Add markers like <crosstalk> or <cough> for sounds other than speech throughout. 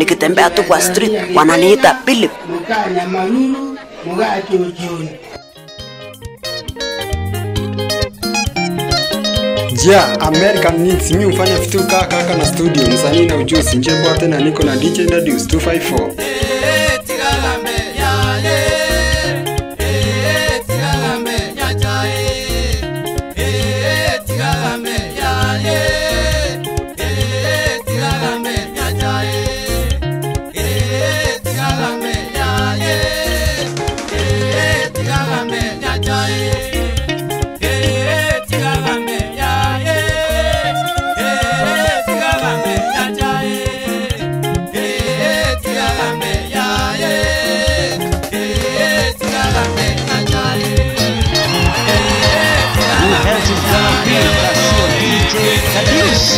nikitembea tu kwa street wananiita Philip. Mukana Yeah, American Needs, Mi hufanya vitu kaka kaka na studio, msanii na ujuzi. Njebwa tena niko na DJ Nadius 254. Adeus.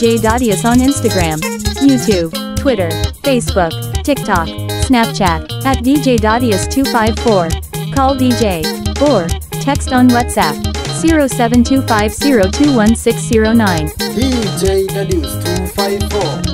DJ Dadius on Instagram, YouTube, Twitter, Facebook, TikTok, Snapchat, at Dadius 254 Call DJ, or text on WhatsApp, 07250216009. DJ Dadius 254.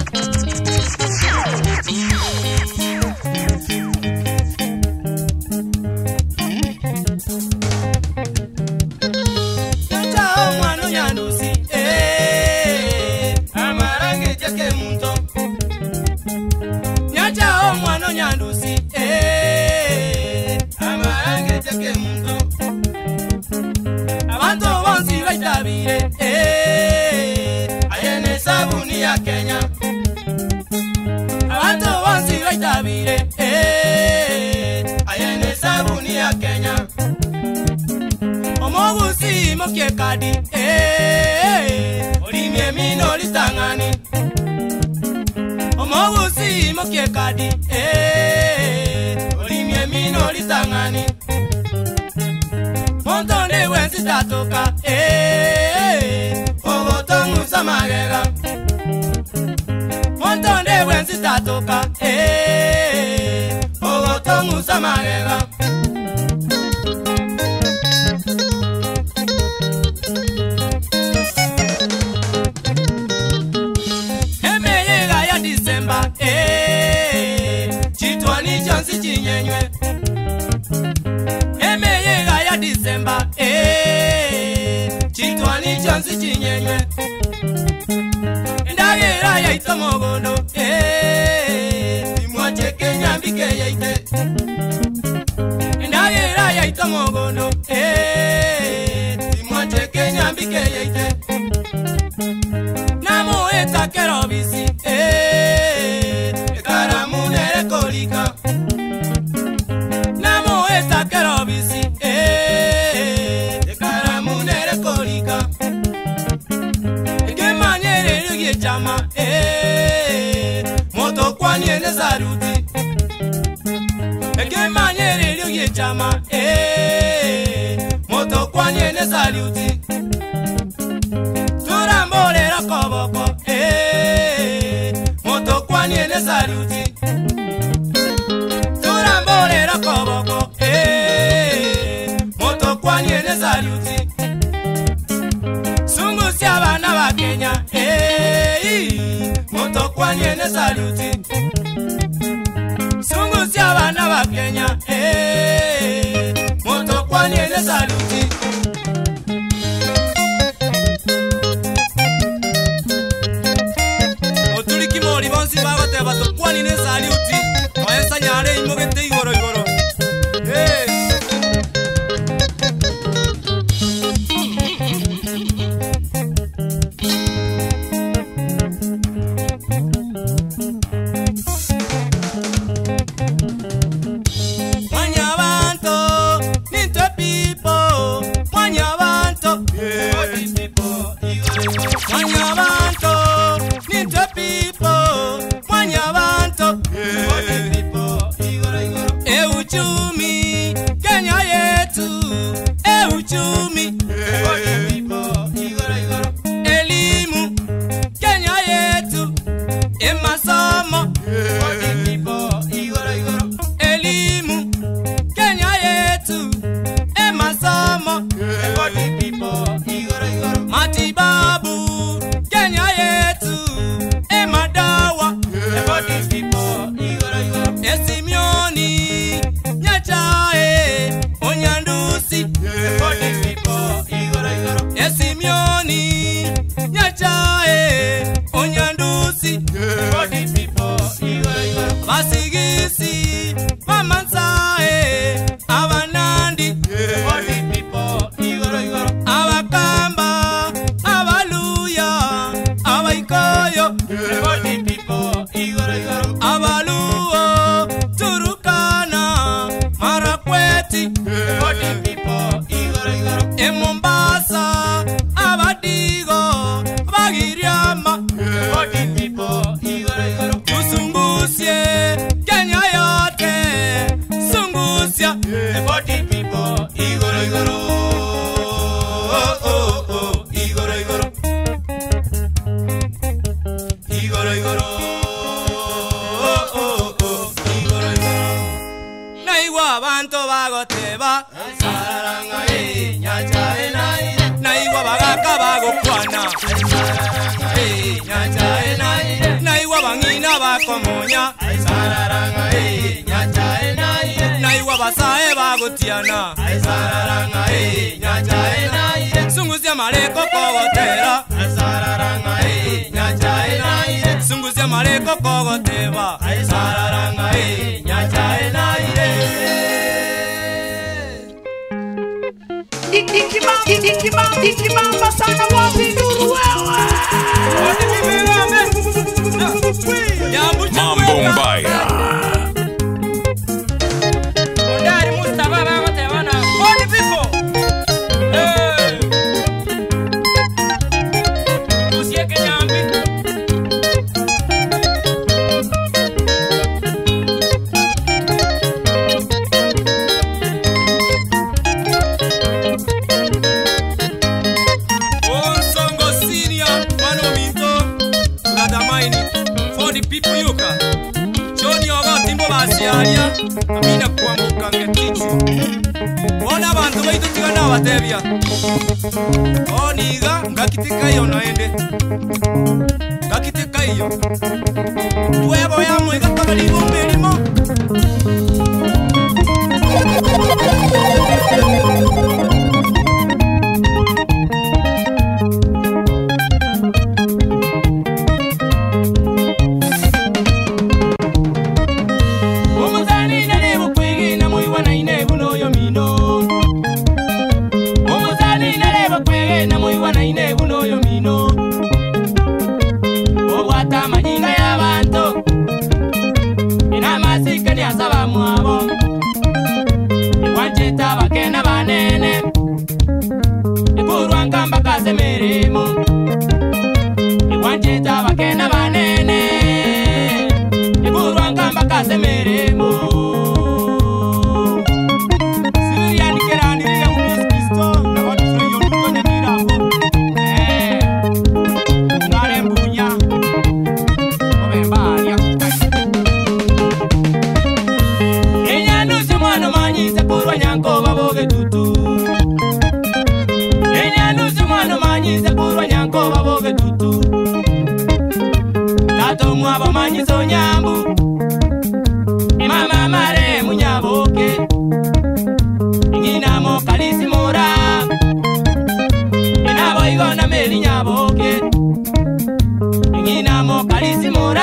carísimo, carísimo, carísimo,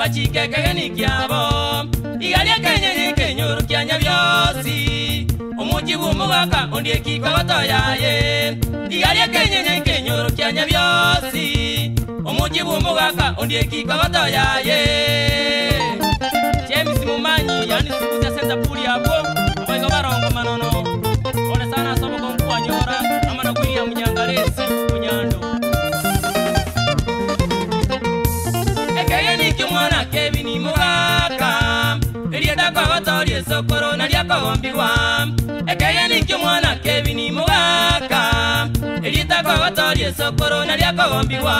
abachikekege nikiabo igaria kenyenyekenyorokianya biosi omuji bumogaka ondiekikabatoyaye igaria kenyenyekenyorokianya biosi omuji bumogaka ondiekikabatoyaye james mumanyi yani sukuza sentapuliabo omaigo barongo manono lukoro nalyakahombiwa ekeyeniki omwana kevini mugaka elitakwa watoli esokoro nalyakahombiwa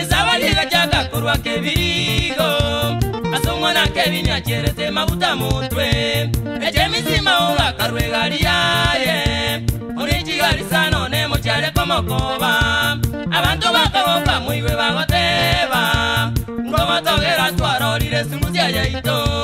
esaba lyegacyakakorwa kevirigo ase omwana kevini acyerete mabuta mutwe ecemisima ongakarwe gali yaye onicigalisano ne mucyale komokoba abantu bakahoka muiwe bagoteba ngomotogera twarolile sunguziayaito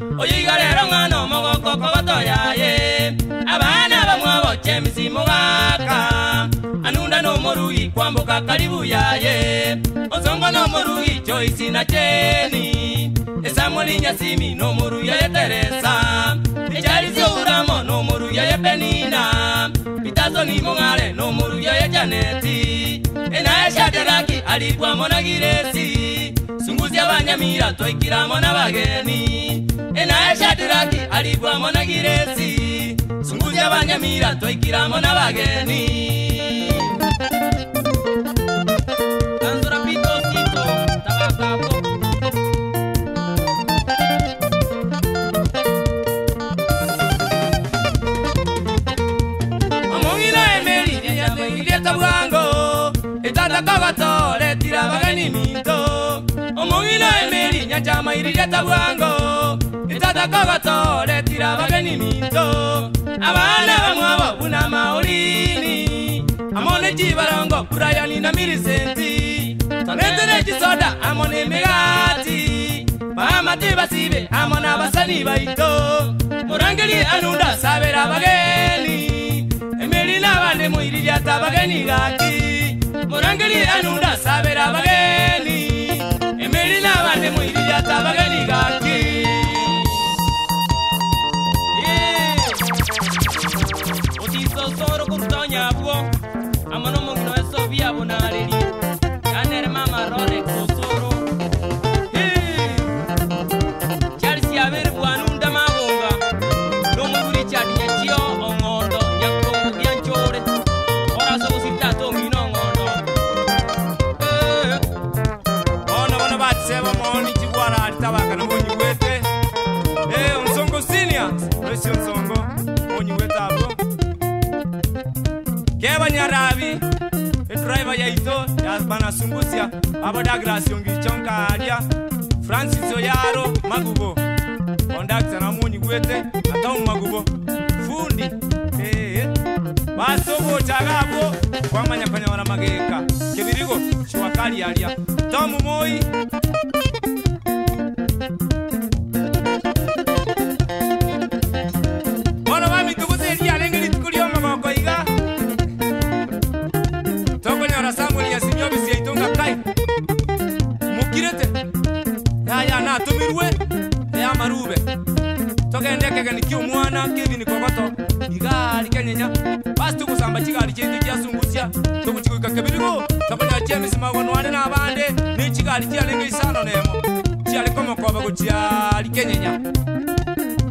oyigarero ng'ano mogo koko goto yaye abana bamwaboche emisi mogaka anunda n'omorui kwamboka karibu yaye osongo n'omorui choisi na cheni esamweli nyasimi n'omorui yaye teresa echarisi ouramo n'omorui yaye penina pitasoni mong'ale n'omorui yaye janeti enaye shaderaki alibwamo na giresi sunguzia vanyamira twaikiramo na vageni enaye shadraki alibwamo na giresi sunguzia vanyamira twaikiramo na vageni Tá bom, agora omogina emeri nyanjama iririata bwango etataka batoretira bageni minto abana bamwabo buna maorini amone chibarongo burayani na mirisenti tonetere chisoda amone emegati bamati basibe amona abasani baito morangeri anunda sabera abageni emeri n'abande moiririata bageni gati morangeri anunda sabera abageni Muy mwirira tabageni gaki utisosoro kurutonyabwo amano mungino esobia bunareri yanerema amarone kus driver yaiso yasbana sumbusia chonka aria francis oyaro magubo kondakta namunyi kwete atamu magubo fundi eh, eh. manya basogotagabo wana mageka kebirigo shiwakali alia tamu moi chenje chasungusia tokuti kukakabiriko tapana chemisi magono wane na bande ni chikali ti alenge isano nemo ti ale koma koba kuti ali kenyenya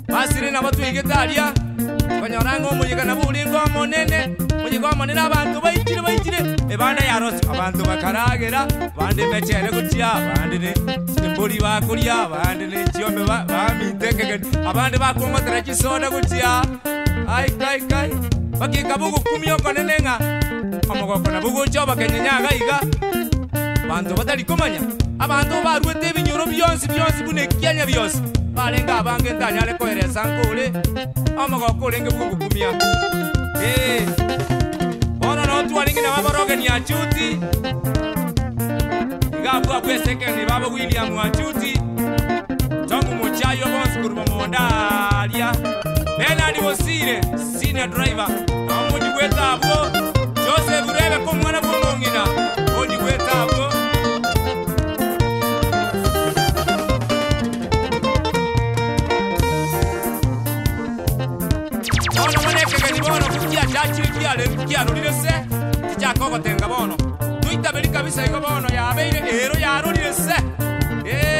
basire na batu ike talia banyara ngo muyika na bulingo monene muyika monene abantu bayitire bayitire ebanda ya rosi abantu bakaragera bande mechele kuti abande ne mbuli bakulia abande ne chiombe ba, ba mitekeke abande bakoma tra chisoda kuti ai kai kai, kai bakika bogokumia okonenenga omogokona bogocha obakenya nyagaiga abanto batari komanya abanto barwete ebinyoro bionsi bionsi bunekianya bionsi barenga abange ntanyare koeresa nkore omogoko orenge bogokumia bono notwarenge nabo abarogeni achuti iga abwabwa esekeni babo wiliamu achuti tongu mochayo bonsi koruba mondaria bene aliwosire sina driver amudi gwetabwo cyose burebe ko mwana bw'umwongina odi gwetabwo bono monekegeni bono kukia chachi kiale kialo lirese kichakogotenga bono tuitabeli kabisa igo bono yabeire ero yarolirese eh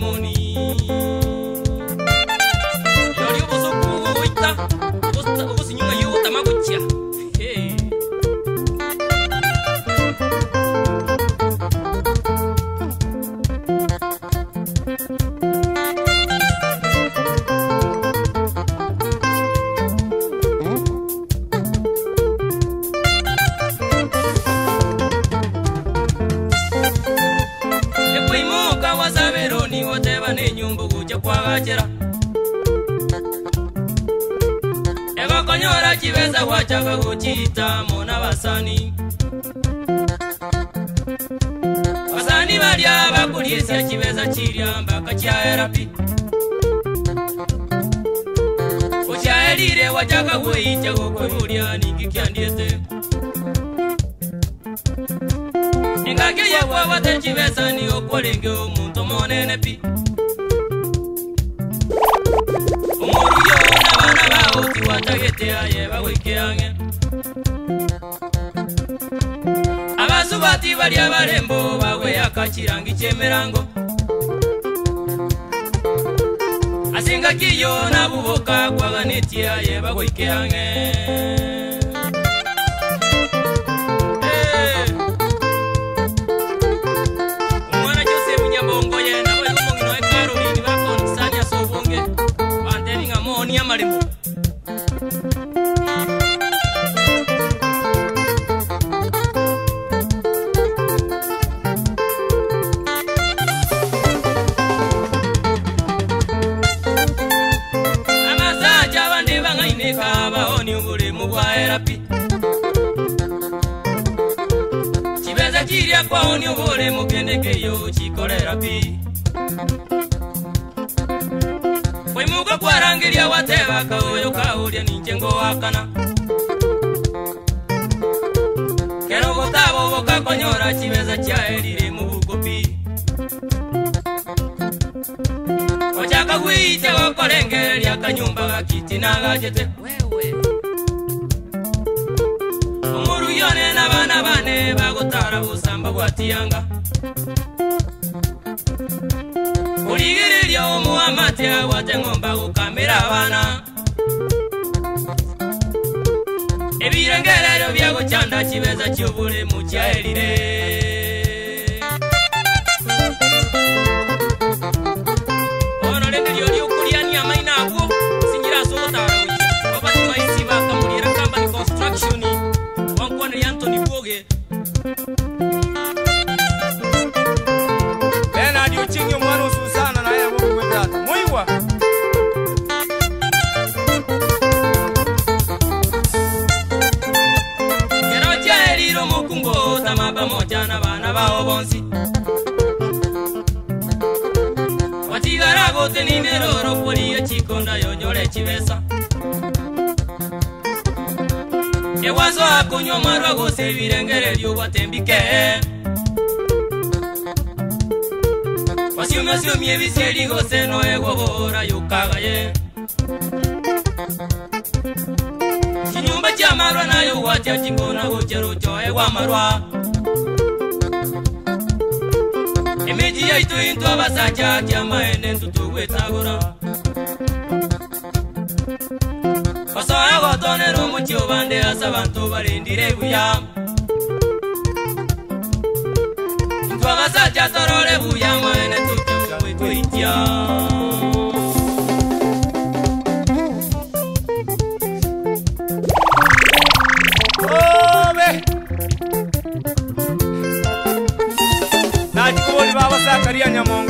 money. happy umuru yo na bana bawo ti wa ta yete aye ba we ke ange abasu ba ti bari abarembo ba we akachirangi chemerango asinga kiyo na buboka kwa ganiti aye ba we ke ange jete. yewazo akunywa marwa gose ibirengere ryubatembike wasiumi asiumi ebisieri gose noegobora yokagaye kinyumba kya marwa nayo gwatia kingona gochero choegwa marwa emiji yaitu intu abasacha kya maene ntutugwetagora soya gotonera omutyo bande ase abanto barendire buya ntw abasajja torore buya mwene tutyokabwetwoitya nakikuboni babasakaria nyamongo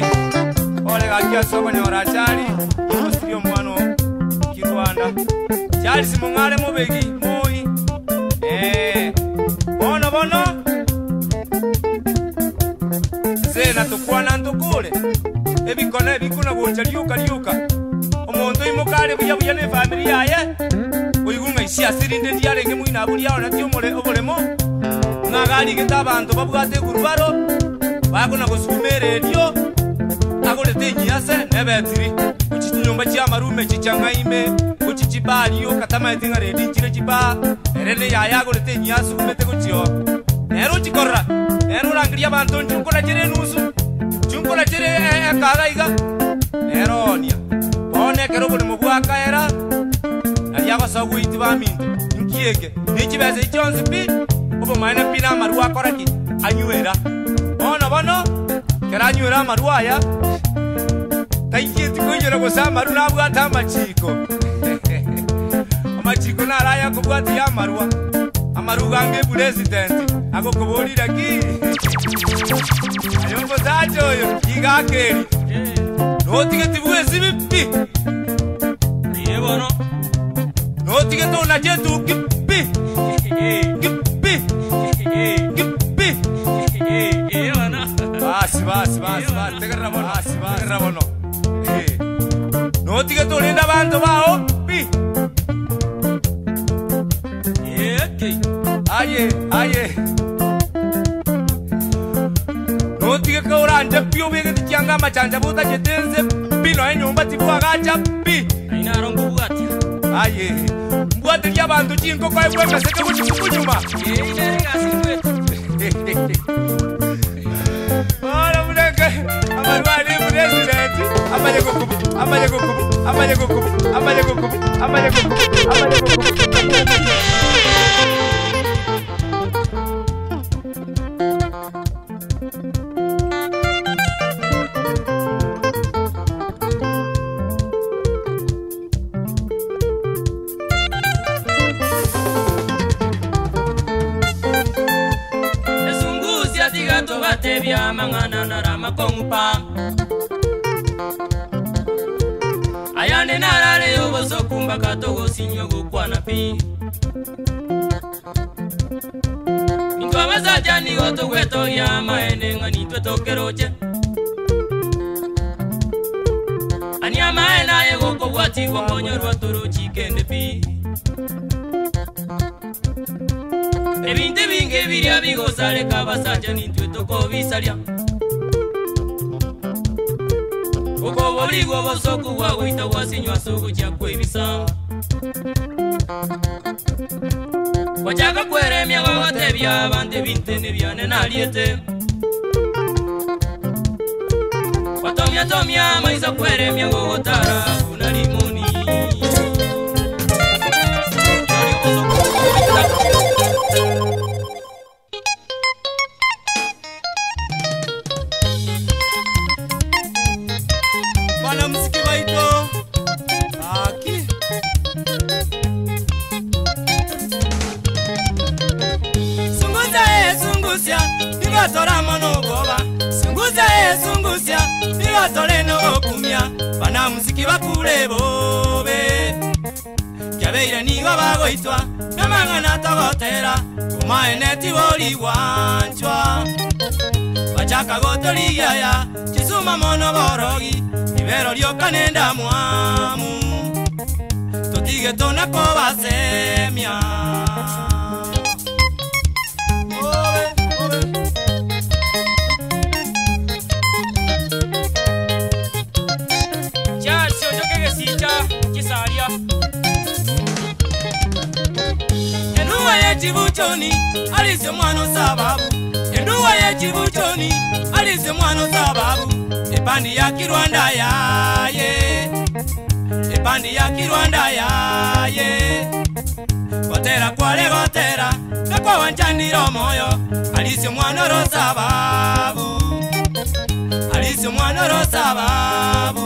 sogoli oleka akia sogoli ora achali osibio mwano kirwanda charles mung'ale mubegi moi eh bono bono zena tukwana ntukule ebikona ebikuna bwocha lyuka lyuka omuntu imukale buya buya ne family yaye oigunga isi asirinde ndiarenge mwina abuliao natio obolemo ng'akarigita abantu babwate eguru baro bakona gosukuma eredio uretenyiase nevetiri uchi chinyumba chiamarume chichangaime uchi chibario katamaetingaredinchire chiba erene yayakuretenyiase umete kuchio nero uchikorra nero urangiria vanto chiunkora chere nusu chiunkora chere ekagaiga e, nero onia ponekere uvurimo bwakaera nariakosaguiti vamindu nkiege nichivese ichionsi pi ubomaene pina amaru akoraki anywera bono bono kera anywera amaru aya nyoro kusamba runabwata amachiko <laughs> amachiko naraya kubwatiya amaruwa amaruwa ange purezidenti ako kubulira ki ayongo zachoyo yiga akeri notige tibwezi bipi yebono notige tonaje tukipi otike tulinda abantu bao pi aye aye notike kaurande pi ubigeti cianga machanja butacetenze pi no enyumba tipwagaca pi aye mbwatilia abantu cinkokoebwekaseke kuikukunyuma yeah, yeah. Tebia mangana nara makongupa ne narare yo bozokumba katogosinywa gokwana pi nitwa basaja nigo togwetogia maene ng'a nitwe tokeroche ani amaena aye gokobwati gokonyo rwatorochi kende pi ebinto ebinge biria bigosareka basaja nitwe tokobisaria waliwa basoko wawita wasinywa soko chakwebisa wacyakakwera emyaka watebya abandi bintene byane naliete watomyatomya maiza kwera emyaka wotara ndeire nigo bagoitwa namangana togotera kumaenetiborigwa ncwa bacaka gotorigiaya cisuma mono borogi ibero rioka nendamwamu tutige tonakobasemia yekivuconi alize mwana osababu enduwa yekivuconi alize mwana osababu ebandi ya kirwanda yaye ebandi ya kirwanda yaye kotera kwale kotera kakwawancanira omoyo alize mwana orosababu alize mwana orosababu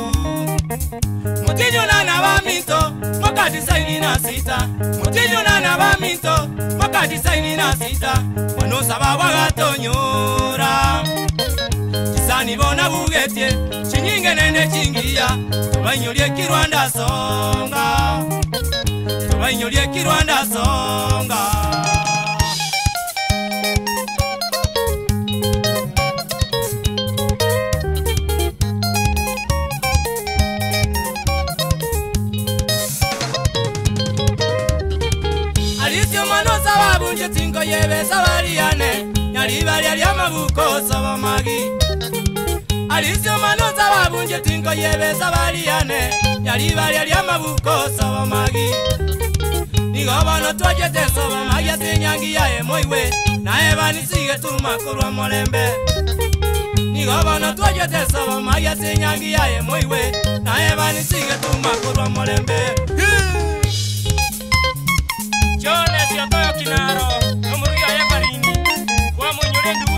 mutinyunana wam minto mokati saini na sita mutinyuna na ba minto mokati saini na sita monosaba waga tonyora cisani bona bugetie cinyinge nende cingiya tobainyolie kirwanda songa tobainyolie kirwanda songa vukosa va magi alisio manota va vunje tingo yevesa va liane yalivalia lia mavukosa va magi nigo vono twajeteso va magi asinyangi ya emoiwe na evanisige tumakurwa molembe nigo vono twajeteso va magi asinyangi ya emoiwe na evanisige tumakurwa molembe Jones ya toyo kinaro, nomuru ya yafarini, kwa mwenye ndugu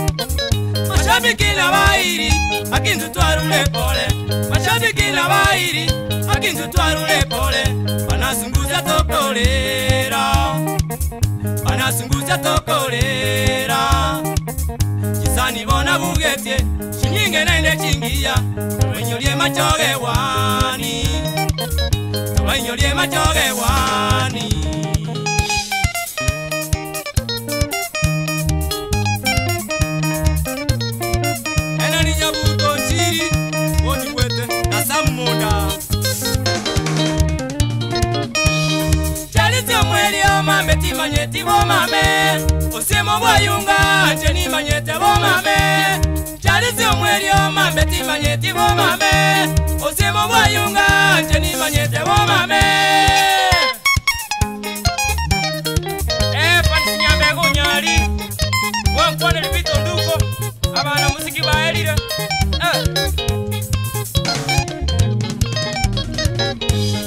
mashabiki la bairi akinzutwarule pole mashabiki la bairi akinzutwarule pole banasunguza tokolera banasunguza tokolera cisani bona bugetye cinyinge naine cingiya tobainyolie macoge wani tobainyolie macoge wani manyeti bomame osiemo bwayunga anje nimanyete bomame calise omweri omambe timanyeti bomame osiemo bwayunga anje nimanyete bomame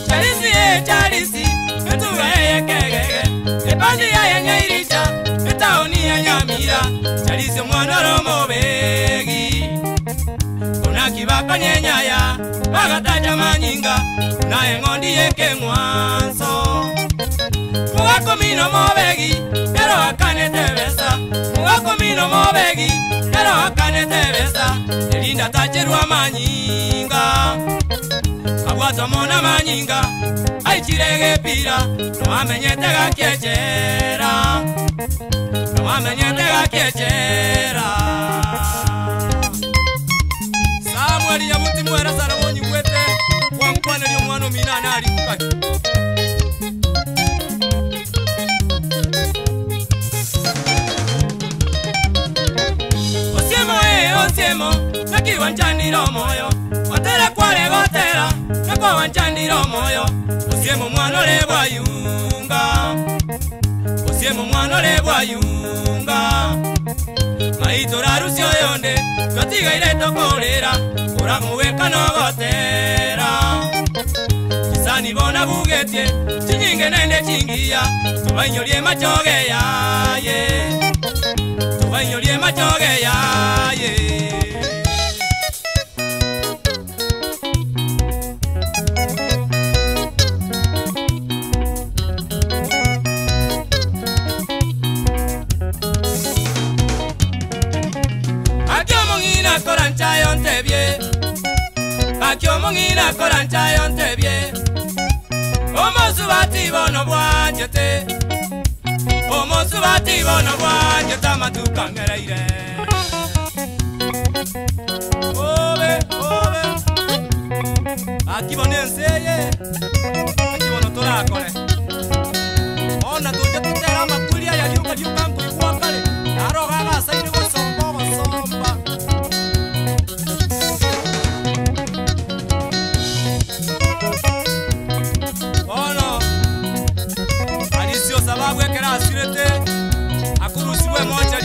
Charisi, charisi, betura yeye kege mpani yayanyairisa etaoni yanyamira calise mwana romobegi unakibakanyenyaya bagataja manyinga naye ngondi yeke mwanso mugakomino mobegi ero akanetebesa mugakomino mobegi ero akanetebesa elinda tacerwa manyinga abwata mona manyinga aichiregepira nowamenyete gakiecera nowamenyete gakiecera samweli yamutimuerasara monyiwete wankwanelio mwana omina naarikuka osiemo eye eh, osiemo nakiwanjaniro omoyo otere kwale gotera ngo wanchandira omwoyo osiye mu mwana ole bwayunga osiye mu mwana ole bwayunga maito rarusi oyonde twatigaire tokorera oramuweka nogotera kisani bona bugetie chinyinge nende chingiya tubainyorie machoge yaye tubainyorie machoge yaye yeah. chayontebie bakio mongina kola nchayontebie omosubatibono bwanjete omosubatibono bwanjete amatuka ngereire obe obe akibona enseye akibona torakore ona tuje tutera makuria yaliuka liukankuikwa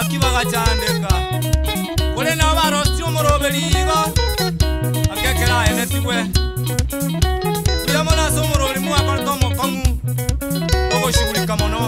akivagacandeka kuli na varosi umuroveliiva akekela enetigwe uyamonasi umuroli muakolitomokomu ogoshivulika mono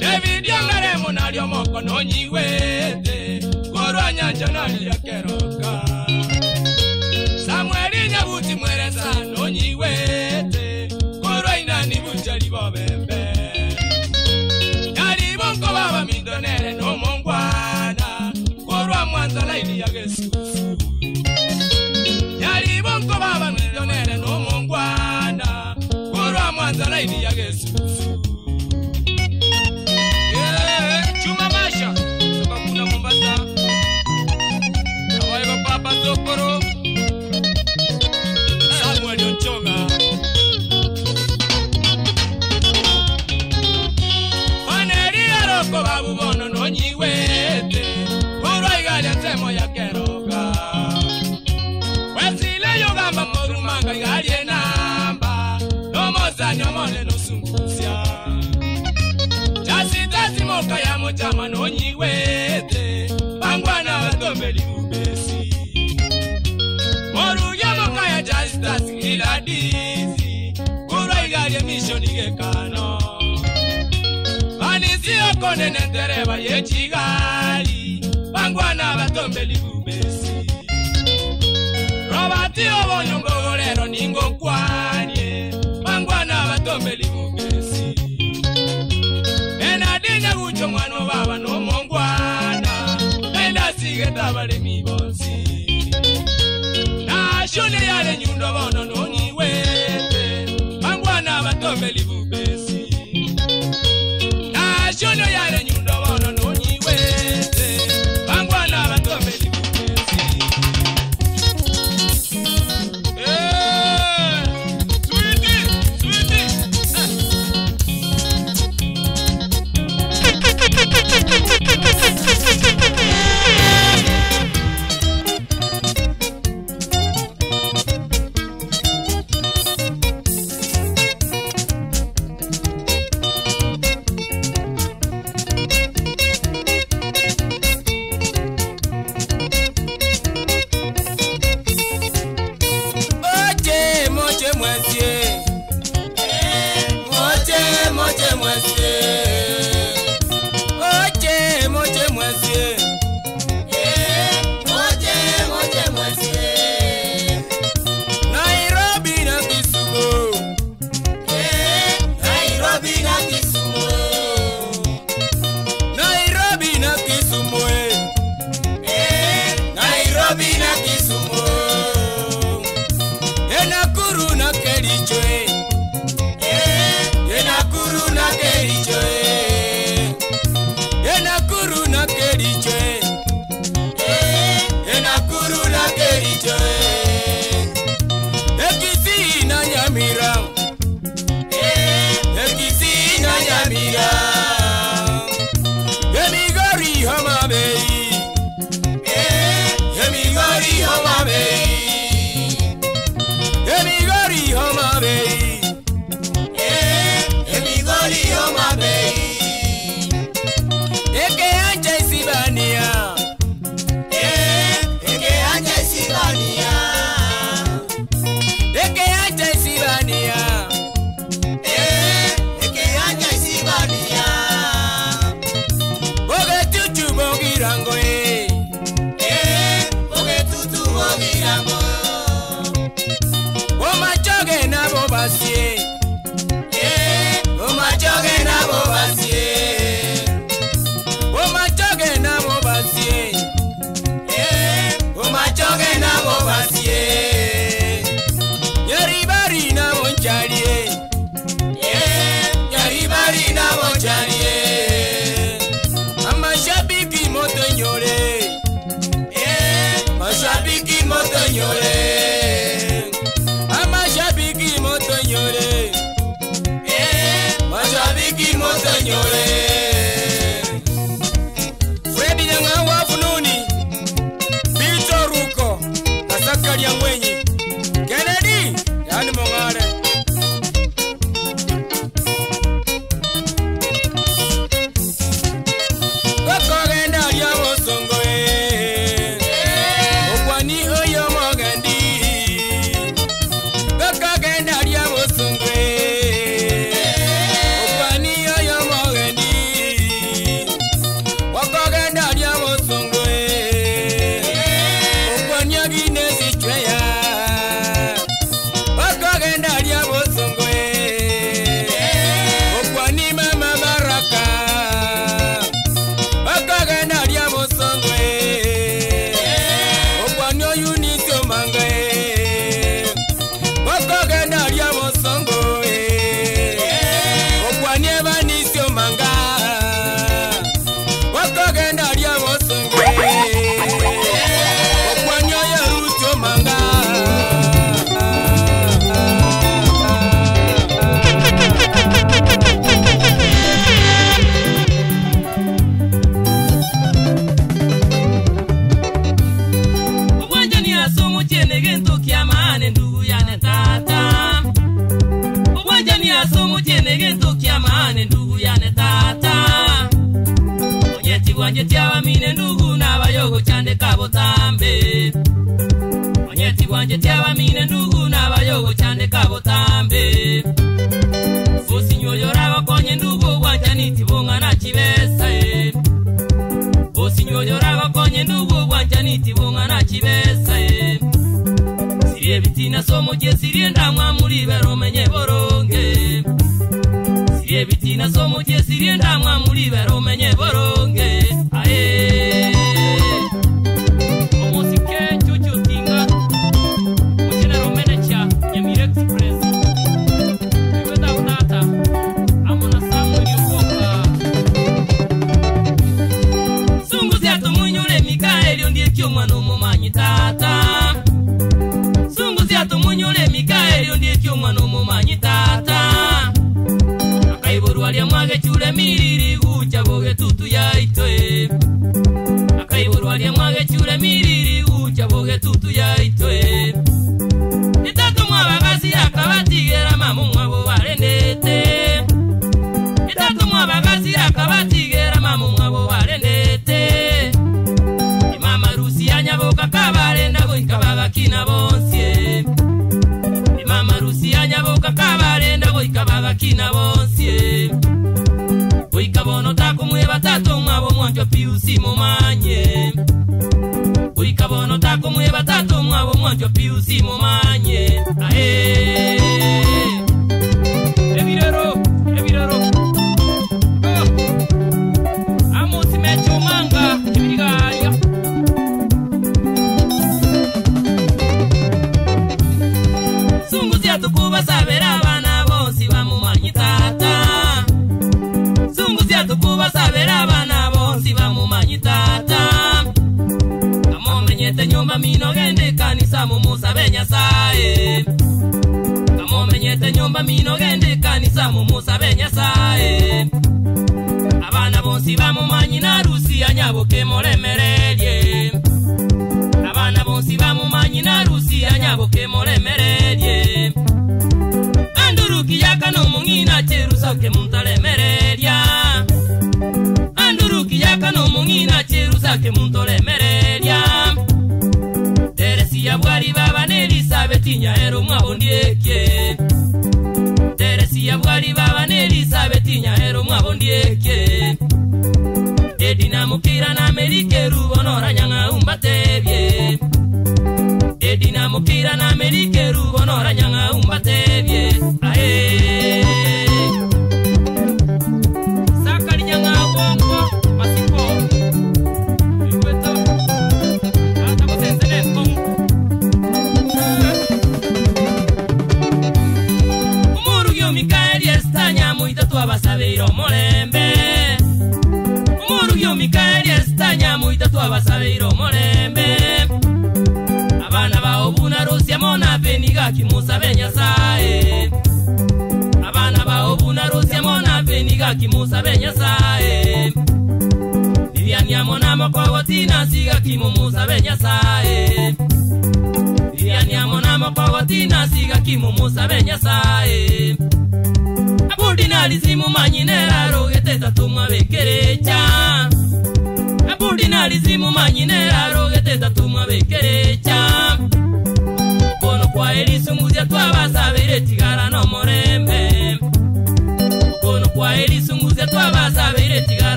David yongare munaliomokono nyiwe mone nendereva yechigali vangwana vatombeli vubesi rovatiyo vonyongogolero ningokwanye vangwana vatombeli vubesi enadine kucho mwana vava nomongwana endasike tavalemi vosi nashune yale nyundo vono noniwete vangwana vatombeli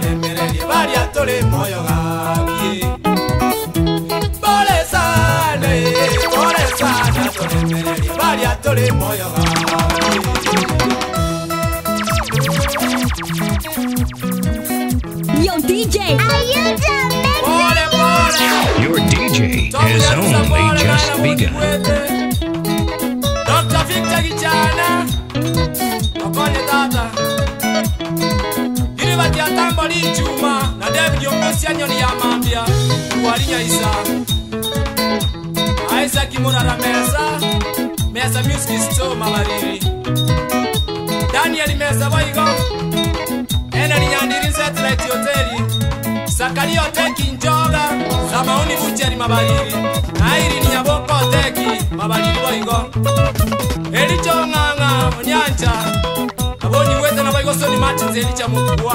tole mereli baria tole moyo gabie Pole sana, pole sana tole mereli baria tole moyo gabie Yo DJ, are you done? Your DJ has only just begun. wali Juma na David Omesianyo ya mambia wali Nyaisa Isaac Murara Mesa Mesa Music Store Mabariri Daniel Mesa Waigo Enali Nyandiri Satellite hoteli sakari oteki Njoga Samaoni Bucheri Mabariri Nairi ni Nyaboko Teki Mabariri Waigo Elicho Nganga Onyancha ngatidzeni chamukuwa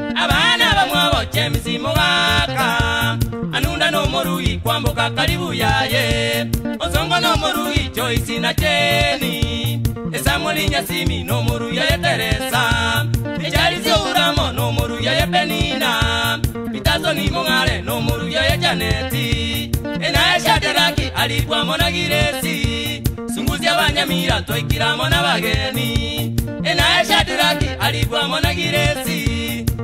abana bamwaboca emisimo gaka anunda nomorui kwamboka kalibu yaye osongo nomorui choisi na ceni esamoli nyasimi nomorui yaye teresa ecarisio uramo nomorui yaye penina pitasoni mong'ale nomorui yaye janeti enaye shaderaki alibwamo na giresi sunguzia banyamira twaikiramo na bageni enaye shaderaki alibwamo na giresi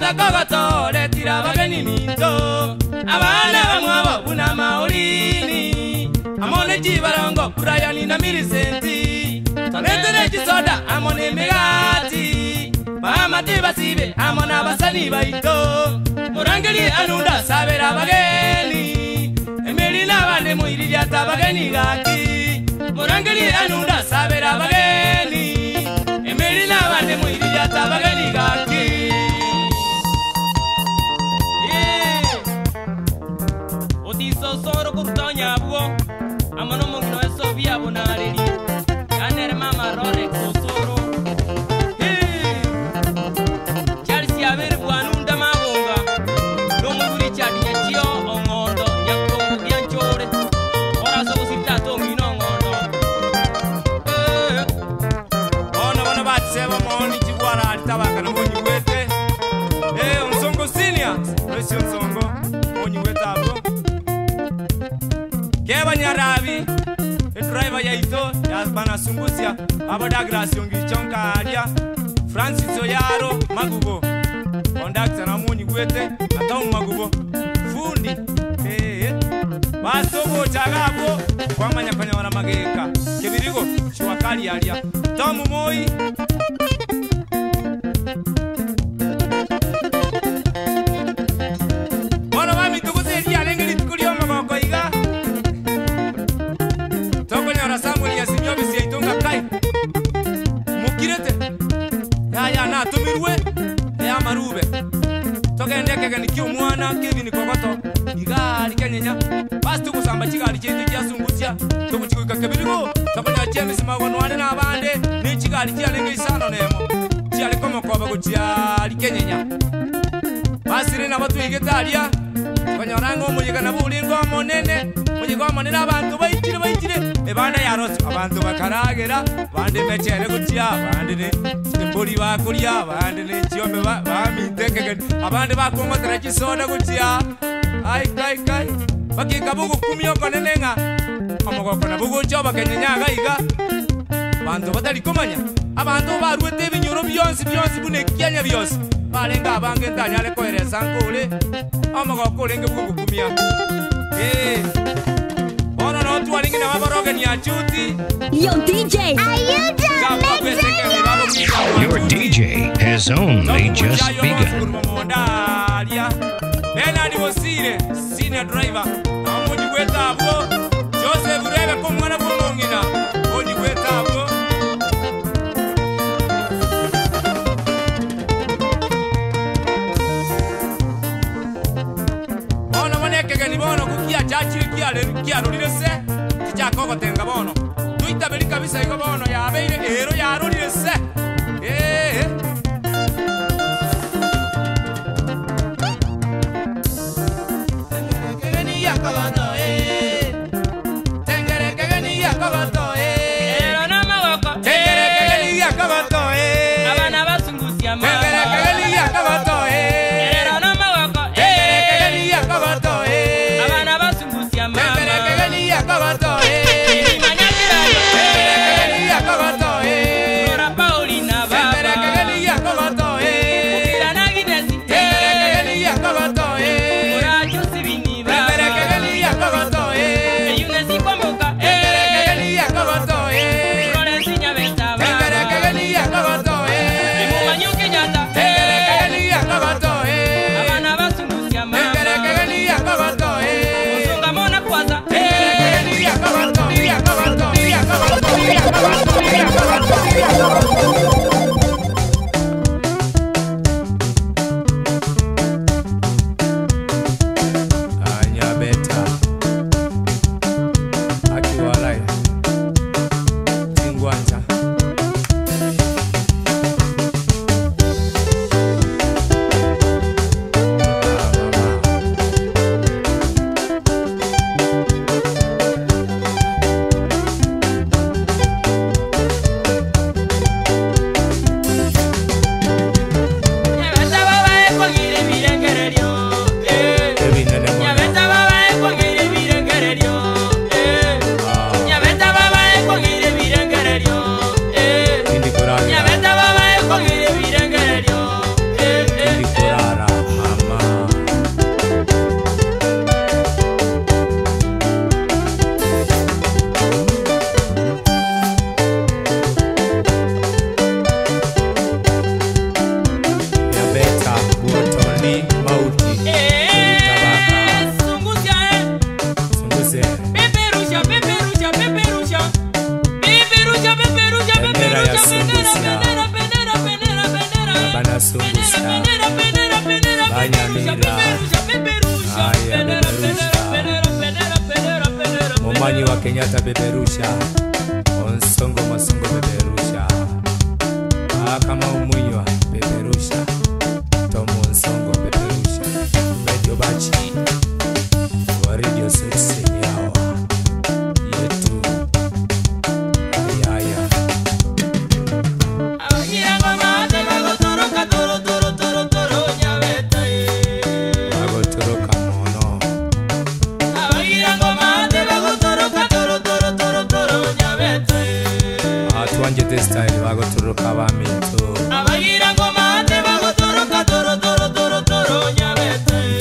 kata koko tole tira bageni minto Abana bangu awa buna maulini Amone jibarongo kurayani na milisenti Tonete neji soda amone megati Mama tiba sibe amona basani baito Murangeli anunda sabera bageni Emeli na bane muiri jata bageni gati Murangeli anunda sabera bageni Emeli na bane muiri jata bageni gati mano mo no eso via bonare di canere mama rolex nyarabi edriva yaito yazbana sungosia abodagrasiongichonkaria francis oyaro magubo kondakta namoni kwete atom magubo fundi eh, eh. basobotagabo kwamanyakanyawana mageka kebirigo chiwakaliaria tom moi aya natumirwe ya marube togende kegani kio mwana kevini kogoto igari kenyenya basi tukusamba chigari chinji chiasungusia tukuchikuika kebirigo tokonya james magonwane na bande ni chigari chialenge isano nemo chiarekomokobe guchiari kenyenya basi rinabo twigete aria konyoranga omuyiga nabo oburingwa omonene omuyiga omonene abantu baikire baikire ebanda yarosi abantu bakaragera bandi mechere gutia bandi nimbori bakuria bandi nichiombe bamintekegeni abandi bakongotera chisoda gutia ai kai kai bakika bogokumia okonene ng'a omogoko nabo gocha obakenyenya agaiga abantu batari komanya abantu barwete ebinyoro byonsi byonsi buna ekianya byonsi mali ngabange ntanya likwelesa nkuli omoko kulingi kukukumia ee bono notuwalingi nawaboroge ya chuti yo dj Your DJ has only just begun. Bernard was seen, senior driver. How much you kyarorire se kikyakogotenga bono twitabe likabisa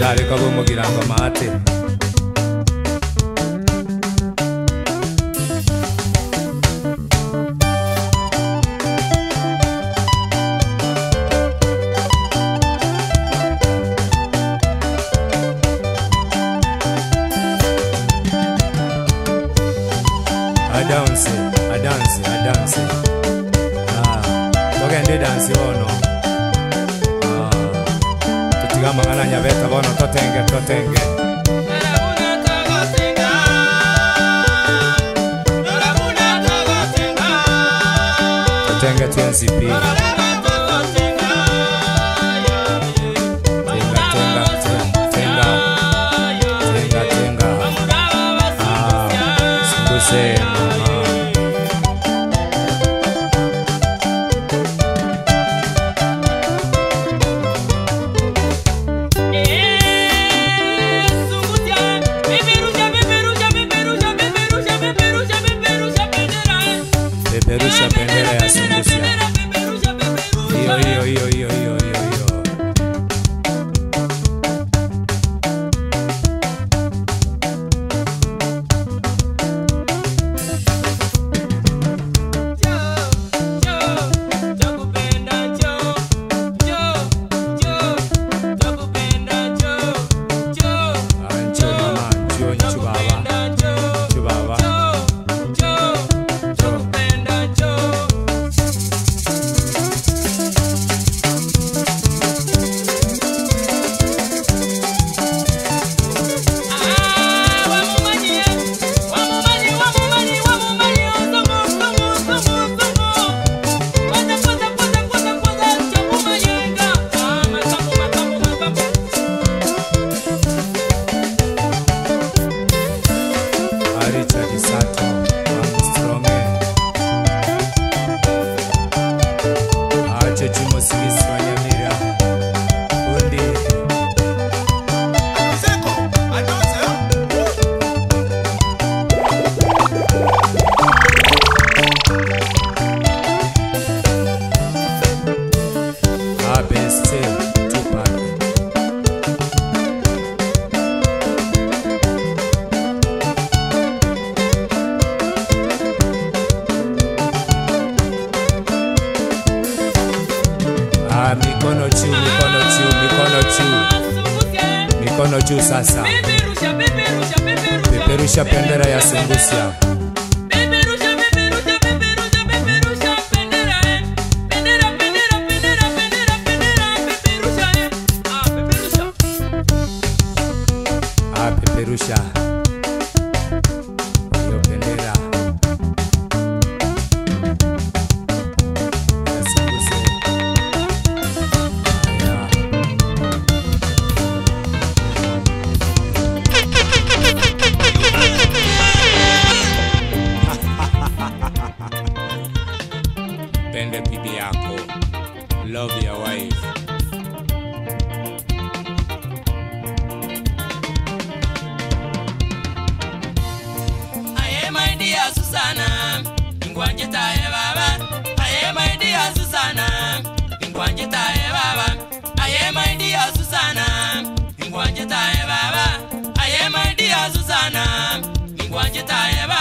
ntareka bumugiranga amate llevar.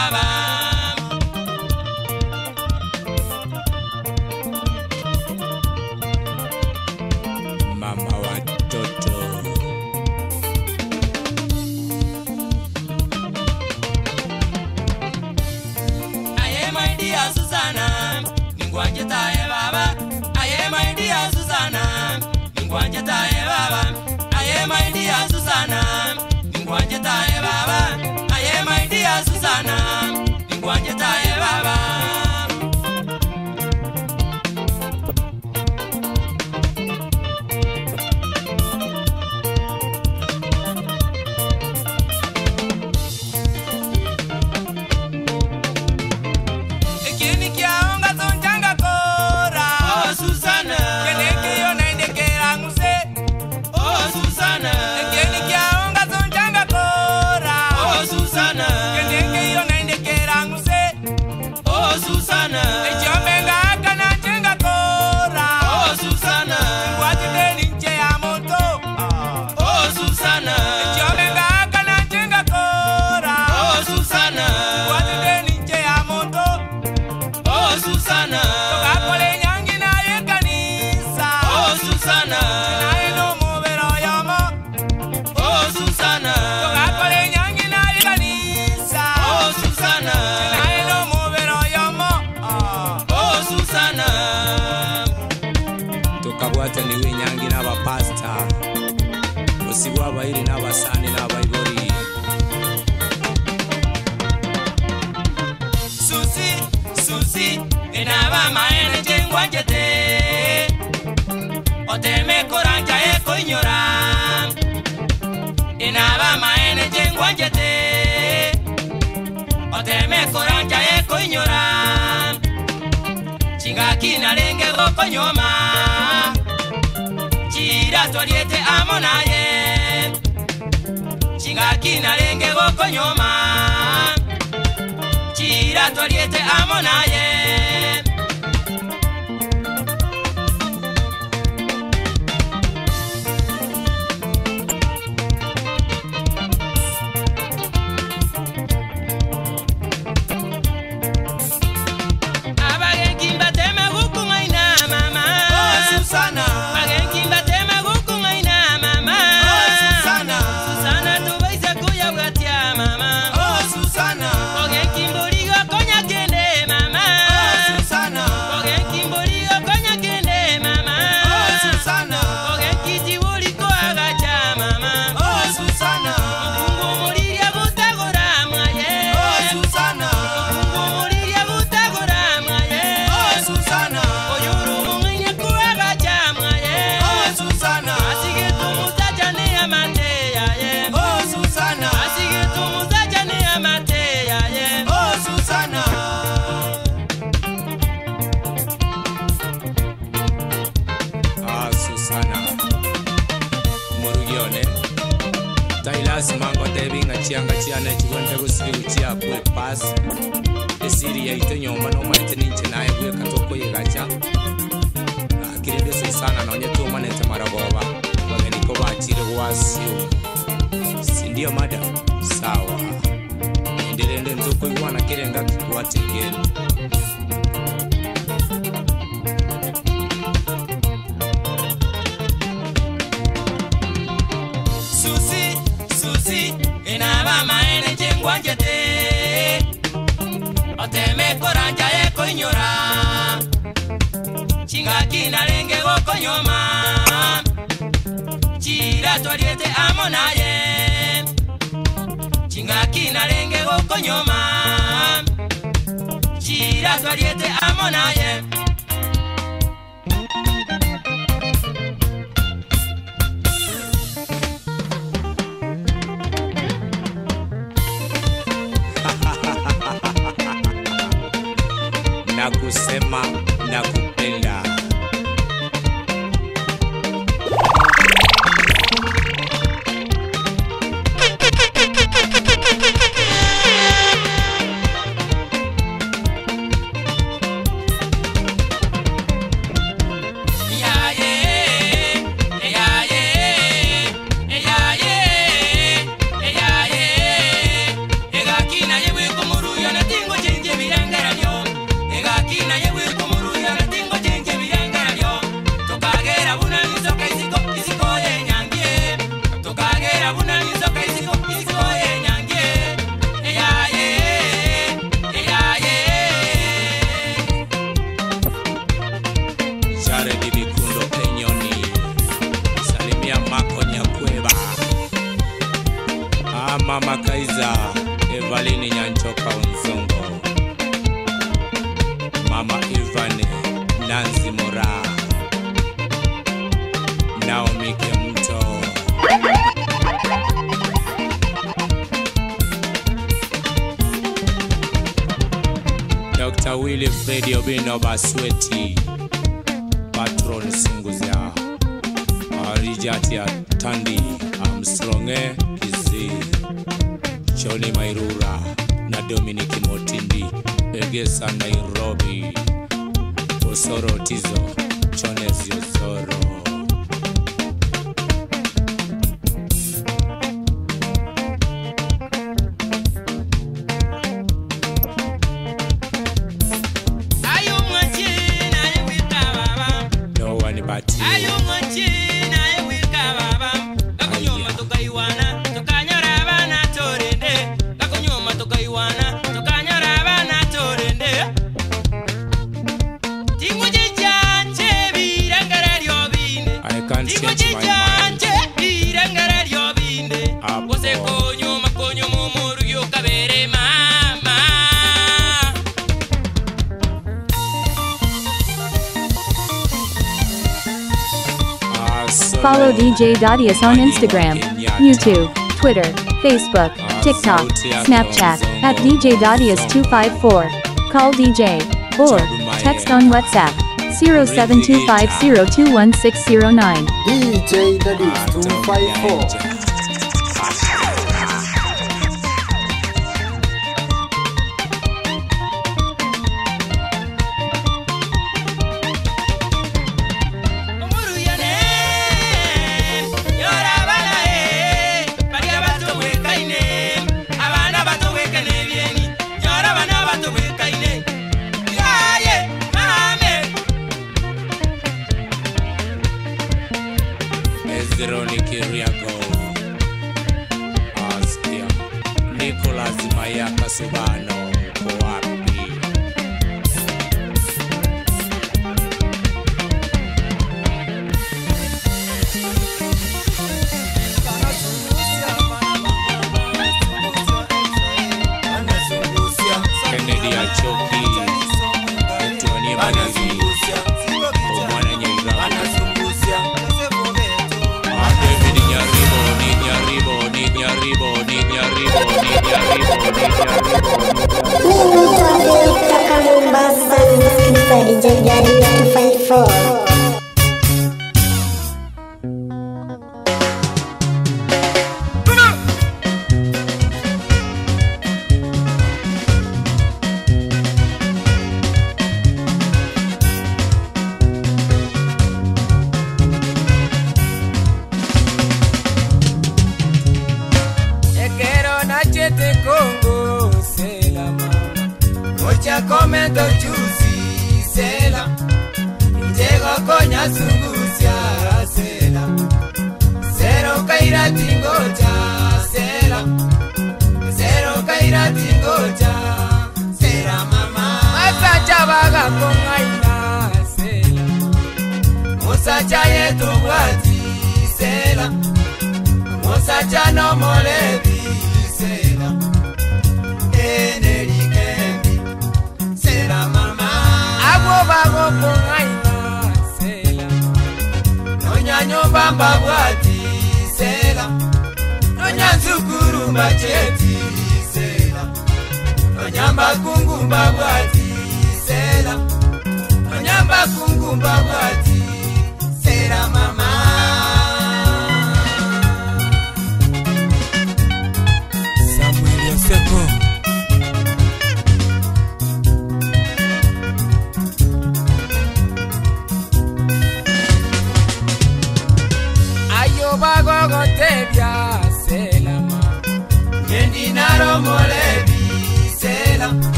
liete amo naye chingaki nalenge gokonyoma chira twaliete amo naye j.dias on Instagram, YouTube, Twitter, Facebook, TikTok, Snapchat, at dj.dias254. Call DJ, or text on WhatsApp, 07250216009. DJ Dadias 254. mayakasubano Yeah.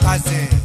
pass it.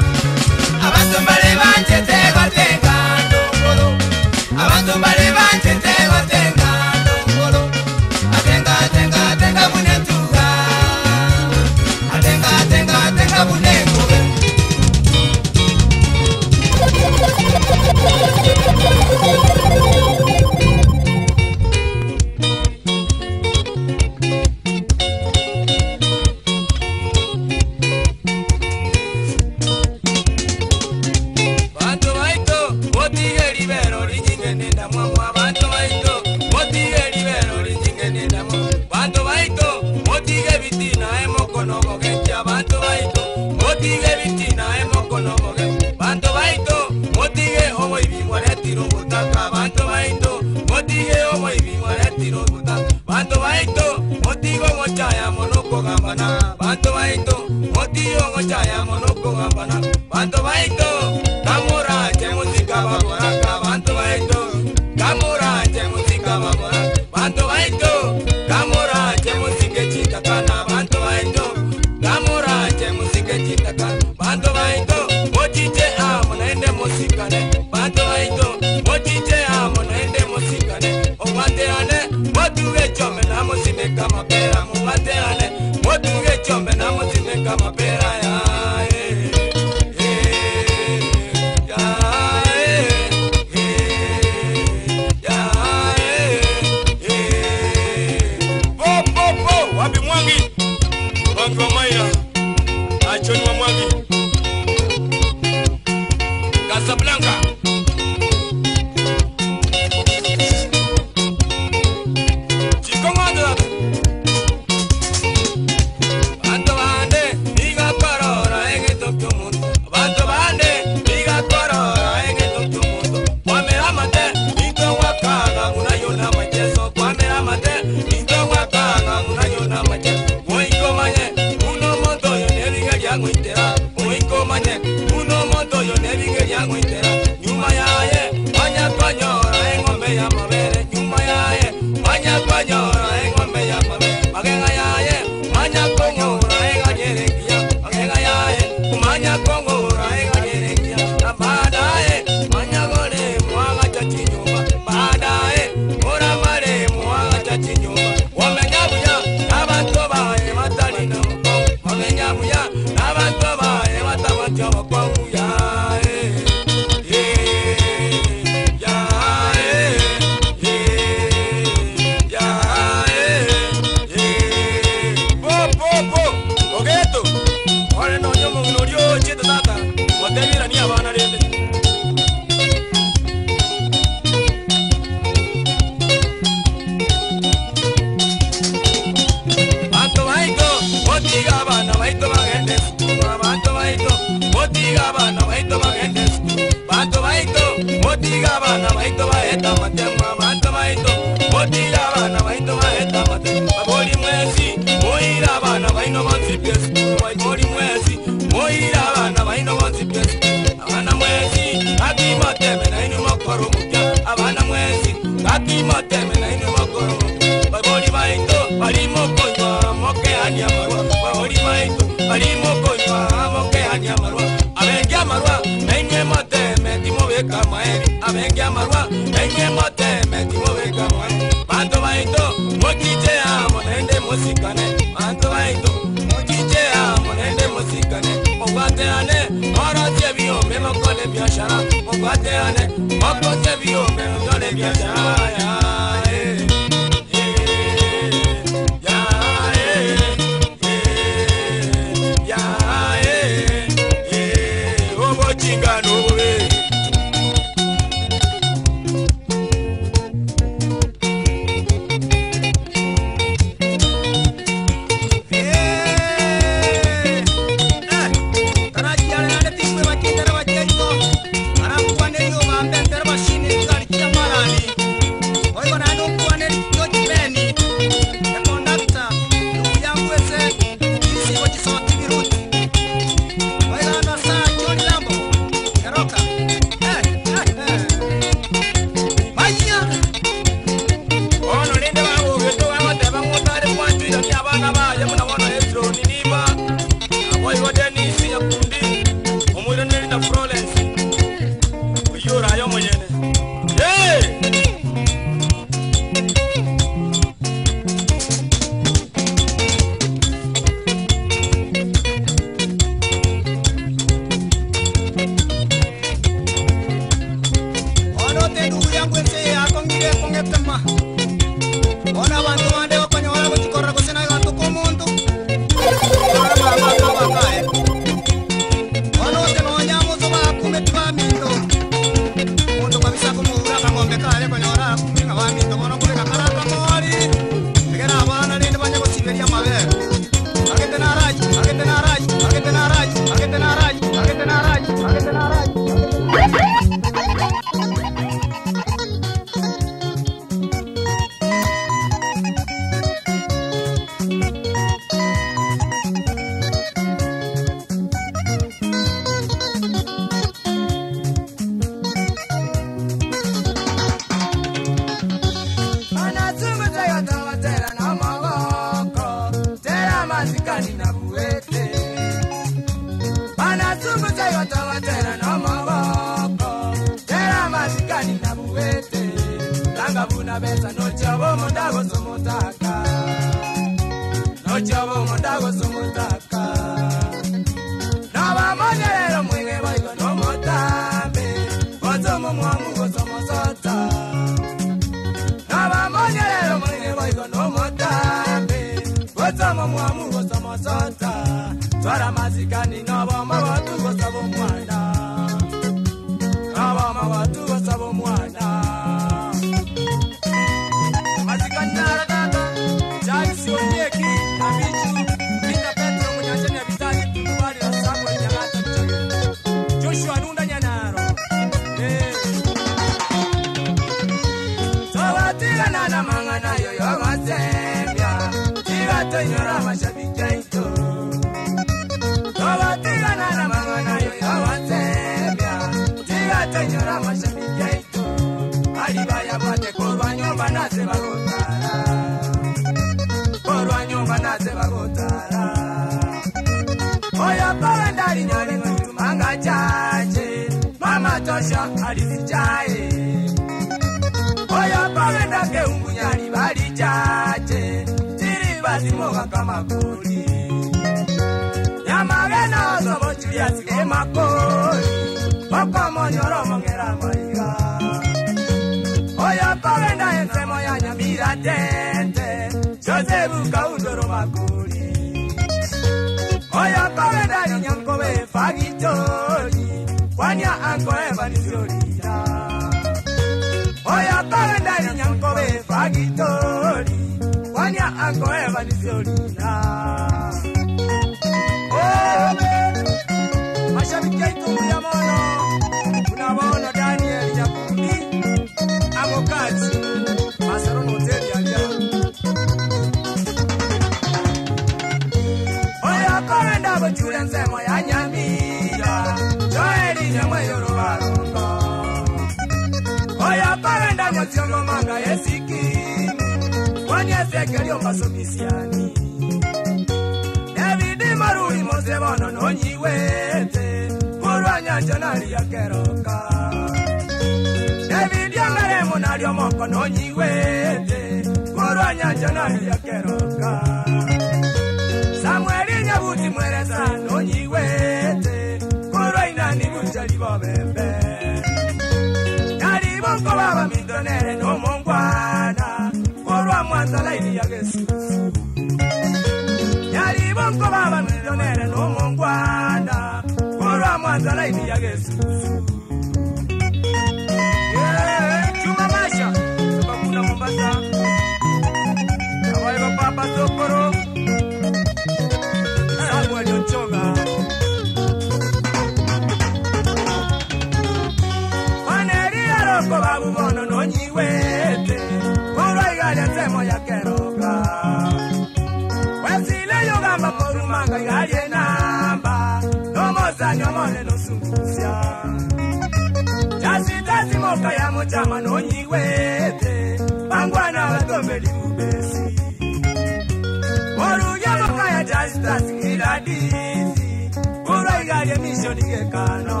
kanisi kulwa iga ye misioni yekano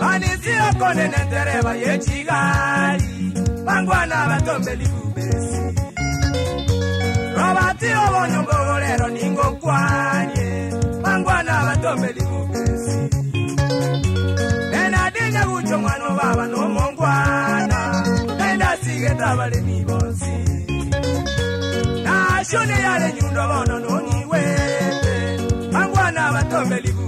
kanisi yakone nendereva yechigali vangwana vatombeli kubesi rovati ovo nyombogolero ningo kwanye vangwana vatombeli kubesi nenadinya kutyo mwana vava nomongwana naindasigetavalemivosi nashone yale nyundo vono noni Family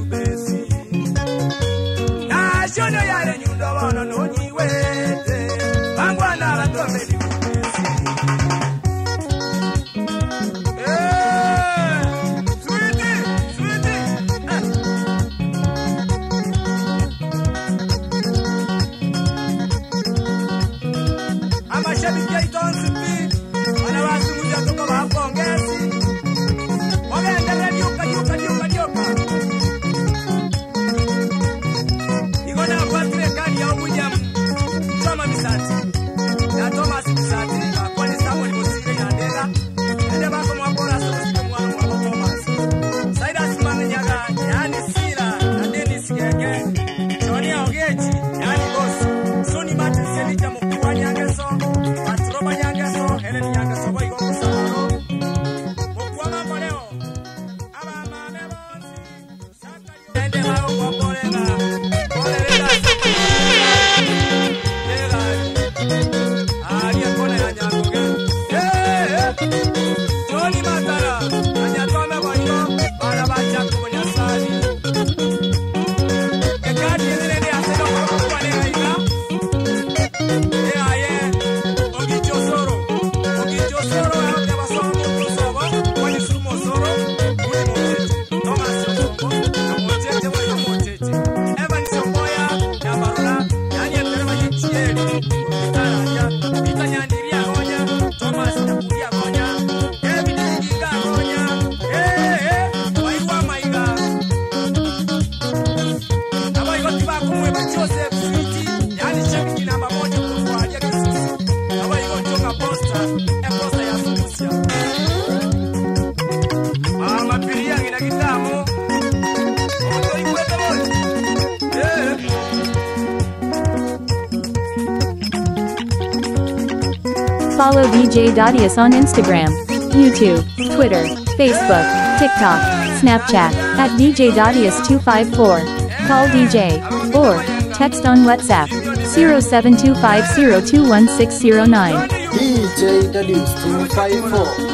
Dadius on Instagram, YouTube, Twitter, Facebook, TikTok, Snapchat, at DJ Dadius254. Call DJ, or text on WhatsApp, 07250216009. DJ Dadius254.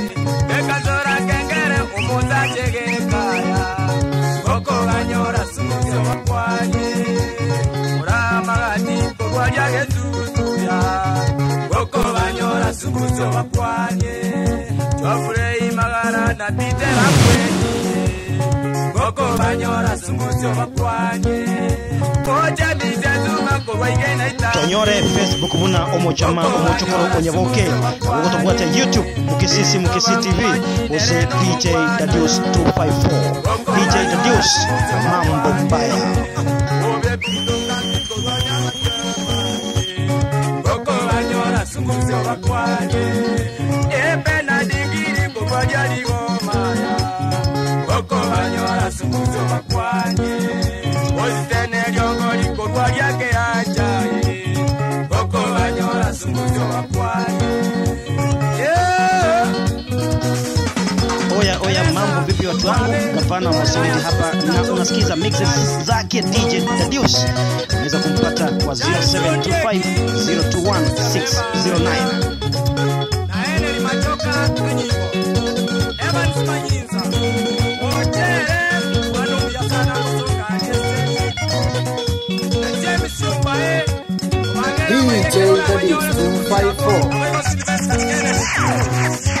kuza jege kaya koko ganyora sumukiro wakwaye murama gati kokwa jage tutuya koko ganyora sumukiro wakwaye twavure imagara na bite rakwenyi koko banyora sumutyo bakwanye koja bizatuma kobaiganaita tonyore facebook buna youtube mukisisi mukisi tv use dj dadus 254 dj dadus mambo mbaya koko Oya oya, mambo vipi watu wangu? Gavana Masondi hapa na unasikiza mixes zake DJ Dadius. Unaweza kumpata kwa 0725 021609 limachoka nyimbo DJ Introduced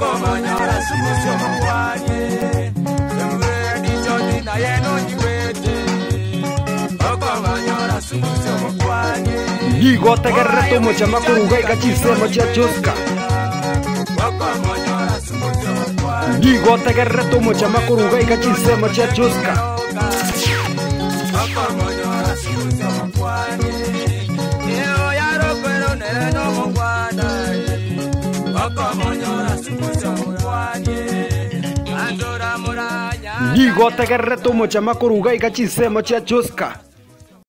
kọmọnyọra sunusi ọmọwa yẹ. Ewúrẹ́ níjọ ní náyẹ náà ní wẹ́ẹ̀dẹ̀. Ọkọmọnyọra sunusi ọmọwa yẹ. Yíyíkọ́ tẹ́gẹ́rẹ́ tó mọ̀jà má kó wúwa ìgájí ìṣe ọmọjà Jọ́síkà. Ọkọmọnyọra sunusi ọmọwa yẹ. Yíyíkọ́ tẹ́gẹ́rẹ́ tó mọ̀jà má kó wúwa ìgájí ìṣe ọmọjà Jọ́síkà. gotegerere tumucha makuruga igachisemo chia chuska